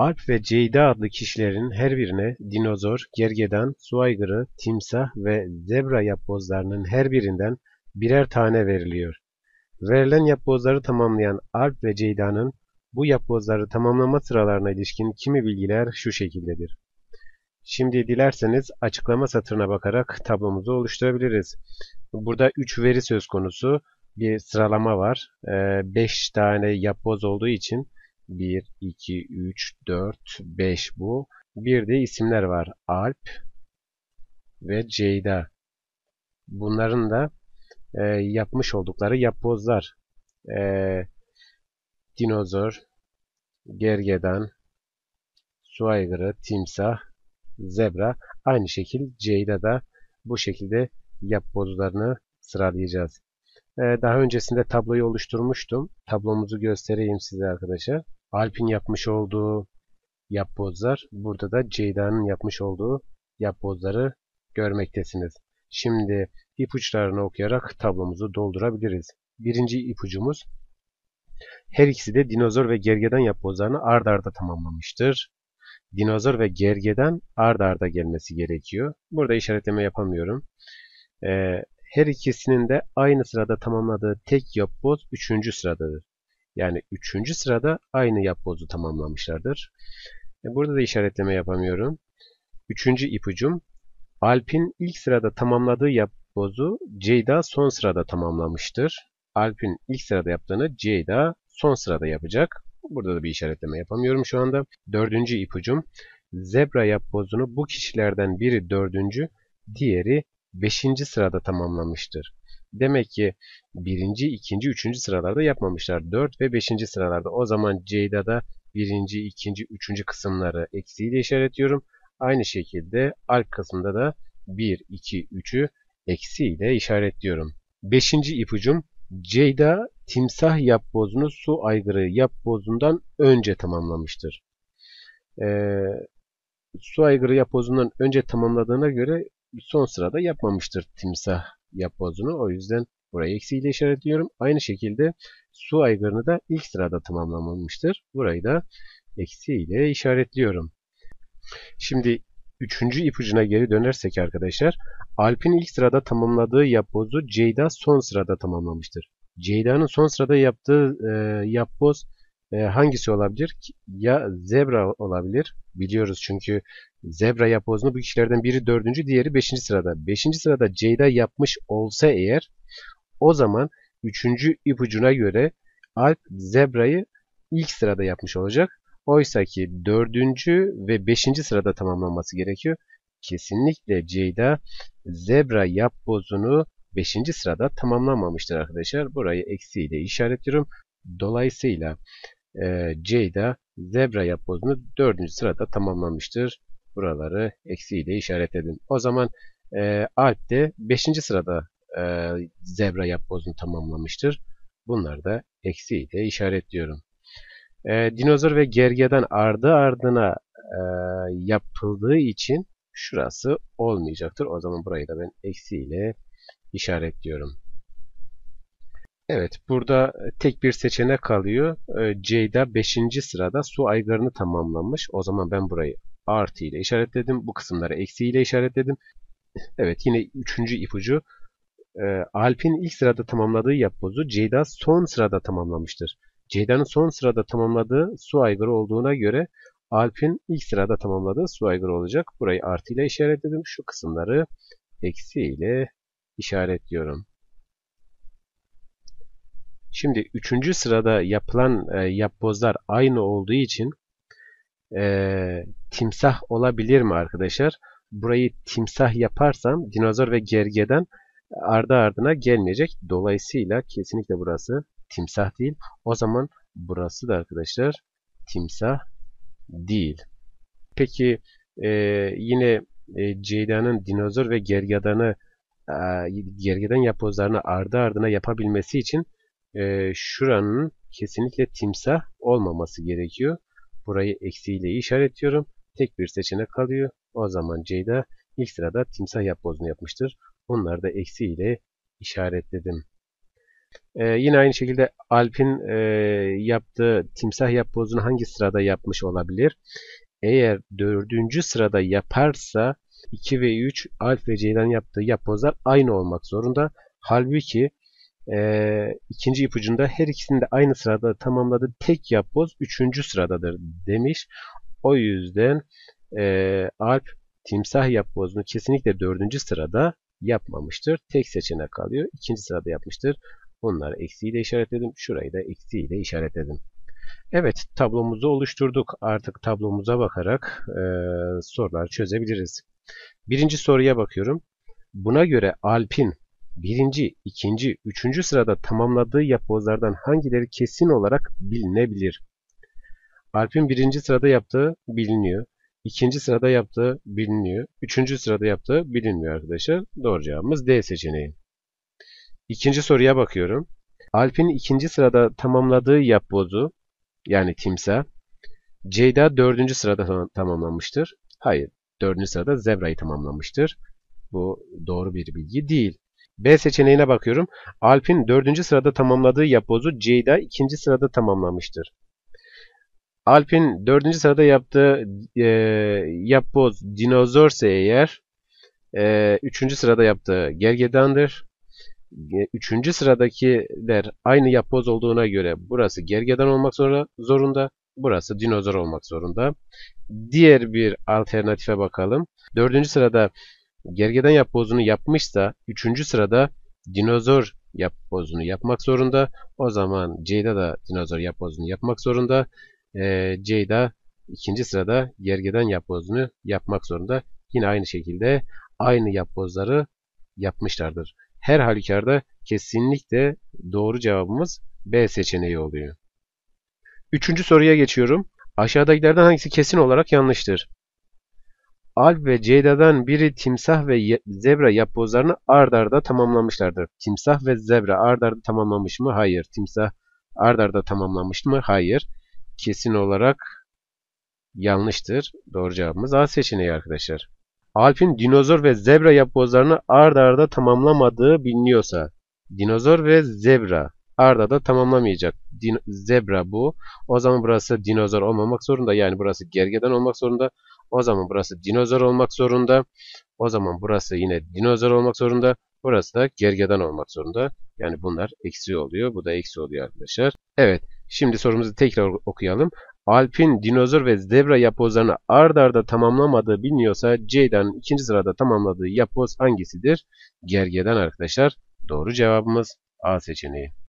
Alp ve Ceyda adlı kişilerin her birine dinozor, gergedan, su aygırı, timsah ve zebra yapbozlarının her birinden birer tane veriliyor. Verilen yapbozları tamamlayan Alp ve Ceyda'nın bu yapbozları tamamlama sıralarına ilişkin kimi bilgiler şu şekildedir. Şimdi dilerseniz açıklama satırına bakarak tablomuzu oluşturabiliriz. Burada 3 veri söz konusu. Bir sıralama var. 5 tane yapboz olduğu için 1, 2, 3, 4, 5 bu. Bir de isimler var. Alp ve Ceyda. Bunların da e, yapmış oldukları yapbozlar. E, dinozor, gergedan, su aygırı, timsah, zebra. Aynı şekilde Ceyda da bu şekilde yapbozlarını sıralayacağız. Ee, daha öncesinde tabloyu oluşturmuştum. Tablomuzu göstereyim size arkadaşlar. Alp'in yapmış olduğu yapbozlar. Burada da Ceyda'nın yapmış olduğu yapbozları görmektesiniz. Şimdi ipuçlarını okuyarak tablomuzu doldurabiliriz. Birinci ipucumuz her ikisi de dinozor ve gergedan yapbozlarını ard arda tamamlamıştır. Dinozor ve gergedan ard arda gelmesi gerekiyor. Burada işaretleme yapamıyorum. Ee, her ikisinin de aynı sırada tamamladığı tek yapboz üçüncü sıradadır. Yani üçüncü sırada aynı yapbozu tamamlamışlardır. E, burada da işaretleme yapamıyorum. Üçüncü ipucum Alp'in ilk sırada tamamladığı yapbozu Ceyda son sırada tamamlamıştır. Alp'in ilk sırada yaptığını Ceyda son sırada yapacak. Burada da bir işaretleme yapamıyorum şu anda. Dördüncü ipucum zebra yapbozunu bu kişilerden biri dördüncü, diğeri beşinci sırada tamamlamıştır. Demek ki birinci, ikinci, üçüncü sıralarda yapmamışlar. Dört ve beşinci sıralarda. O zaman Ceyda'da birinci, ikinci, üçüncü kısımları eksiğiyle işaretliyorum. Aynı şekilde alp kısmında da 1, 2, 3'ü eksiğiyle işaretliyorum. Beşinci ipucum Ceyda timsah yapbozunu su aygırı yapbozundan önce tamamlamıştır. Ee, su aygırı yapbozundan önce tamamladığına göre son sırada yapmamıştır timsah yapbozunu. O yüzden burayı eksiyle işaretliyorum. Aynı şekilde su aygırını da ilk sırada tamamlamamıştır. Burayı da eksiyle işaretliyorum. Şimdi üçüncü ipucuna geri dönersek arkadaşlar Alp'in ilk sırada tamamladığı yapbozu Ceyda son sırada tamamlamıştır. Ceyda'nın son sırada yaptığı e, yapboz e, hangisi olabilir? Ya zebra olabilir. Biliyoruz çünkü zebra yapbozunu bu kişilerden biri dördüncü, diğeri beşinci sırada. Beşinci sırada Ceyda yapmış olsa eğer o zaman üçüncü ipucuna göre Alp zebrayı ilk sırada yapmış olacak. Oysa ki dördüncü ve beşinci sırada tamamlanması gerekiyor. Kesinlikle Ceyda zebra yapbozunu beşinci sırada tamamlanmamıştır arkadaşlar. Burayı eksiyle işaretliyorum. Dolayısıyla e, Ceyda zebra yapbozunu dördüncü sırada tamamlamıştır. Buraları eksiyle işaretledim. O zaman e, Alp de beşinci sırada e, zebra yapbozunu tamamlamıştır. Bunları da eksiyle işaretliyorum. E, dinozor ve gergedan ardı ardına e, yapıldığı için şurası olmayacaktır. O zaman burayı da ben eksiyle işaretliyorum. Evet, burada tek bir seçenek kalıyor. E, Ceyda 5. sırada su aygırını tamamlamış. O zaman ben burayı artı ile işaretledim. Bu kısımları eksi ile işaretledim. Evet, yine üçüncü ipucu. E, Alp'in ilk sırada tamamladığı yapbozu Ceyda son sırada tamamlamıştır. Ceyda'nın son sırada tamamladığı su aygırı olduğuna göre Alp'in ilk sırada tamamladığı su aygırı olacak. Burayı artı ile işaretledim. Şu kısımları eksi ile işaretliyorum. Şimdi üçüncü sırada yapılan e, yapbozlar aynı olduğu için e, timsah olabilir mi arkadaşlar? Burayı timsah yaparsam dinozor ve gergeden ardı ardına gelmeyecek. Dolayısıyla kesinlikle burası timsah değil. O zaman burası da arkadaşlar timsah değil. Peki e, yine e, Ceyda'nın dinozor ve gergedanı e, gergedan yapbozlarını ardı ardına yapabilmesi için e, şuranın kesinlikle timsah olmaması gerekiyor. Burayı eksiyle işaretliyorum. Tek bir seçenek kalıyor. O zaman Ceyda ilk sırada timsah yapbozunu yapmıştır. Onları da eksiyle işaretledim. Ee, yine aynı şekilde Alp'in e, yaptığı timsah yapbozunu hangi sırada yapmış olabilir? Eğer dördüncü sırada yaparsa 2 ve 3 Alp ve Ceylan yaptığı yapbozlar aynı olmak zorunda. Halbuki e, ikinci ipucunda her ikisini de aynı sırada tamamladığı tek yapboz üçüncü sıradadır demiş. O yüzden e, Alp timsah yapbozunu kesinlikle dördüncü sırada yapmamıştır. Tek seçenek kalıyor. İkinci sırada yapmıştır. Bunları eksiyle işaretledim. Şurayı da eksiyle işaretledim. Evet tablomuzu oluşturduk. Artık tablomuza bakarak e, sorular çözebiliriz. Birinci soruya bakıyorum. Buna göre Alp'in birinci, ikinci, üçüncü sırada tamamladığı yapbozlardan hangileri kesin olarak bilinebilir? Alp'in birinci sırada yaptığı biliniyor. İkinci sırada yaptığı biliniyor. Üçüncü sırada yaptığı bilinmiyor arkadaşlar. Doğru cevabımız D seçeneği. İkinci soruya bakıyorum. Alp'in ikinci sırada tamamladığı yapbozu yani timsah Ceyda dördüncü sırada tamamlamıştır. Hayır. Dördüncü sırada zebrayı tamamlamıştır. Bu doğru bir bilgi değil. B seçeneğine bakıyorum. Alp'in dördüncü sırada tamamladığı yapbozu Ceyda ikinci sırada tamamlamıştır. Alp'in dördüncü sırada yaptığı e, yapboz dinozorsa eğer e, üçüncü sırada yaptığı gergedandır. E, üçüncü sıradakiler aynı yapboz olduğuna göre burası gergedan olmak zorunda. Burası dinozor olmak zorunda. Diğer bir alternatife bakalım. Dördüncü sırada gergedan yapbozunu yapmışsa üçüncü sırada dinozor yapbozunu yapmak zorunda. O zaman Ceyda da dinozor yapbozunu yapmak zorunda. E, Ceyda ikinci sırada gergedan yapbozunu yapmak zorunda. Yine aynı şekilde aynı yapbozları yapmışlardır. Her halükarda kesinlikle doğru cevabımız B seçeneği oluyor. Üçüncü soruya geçiyorum. Aşağıdakilerden hangisi kesin olarak yanlıştır? Alp ve Ceyda'dan biri timsah ve zebra yapbozlarını ard arda tamamlamışlardır. Timsah ve zebra ard arda tamamlamış mı? Hayır. Timsah ard arda tamamlamış mı? Hayır. Kesin olarak yanlıştır. Doğru cevabımız A seçeneği arkadaşlar. Alp'in dinozor ve zebra yapbozlarını ard arda tamamlamadığı biliniyorsa, dinozor ve zebra ard arda tamamlamayacak. Din zebra bu. O zaman burası dinozor olmamak zorunda. Yani burası gergedan olmak zorunda. O zaman burası dinozor olmak zorunda. O zaman burası yine dinozor olmak zorunda. Burası da gergedan olmak zorunda. Yani bunlar eksi oluyor. Bu da eksi oluyor arkadaşlar. Evet. Şimdi sorumuzu tekrar okuyalım. Alp'in dinozor ve zebra yapbozlarını ard arda tamamlamadığı biliniyorsa Ceyda'nın ikinci sırada tamamladığı yapboz hangisidir? Gergedan arkadaşlar. Doğru cevabımız A seçeneği.